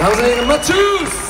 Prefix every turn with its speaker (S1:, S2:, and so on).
S1: Jose Matus.